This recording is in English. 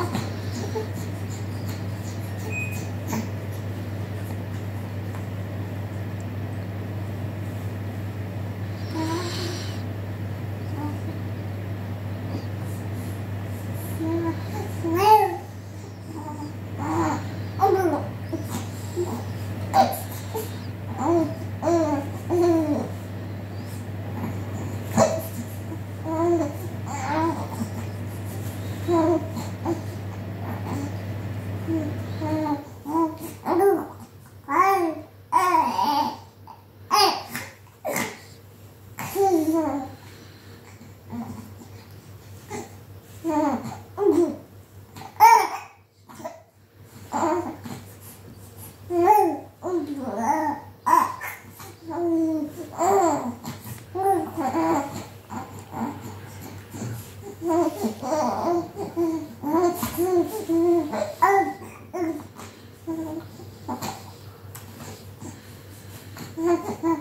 はい。Ah! Ha ha ha.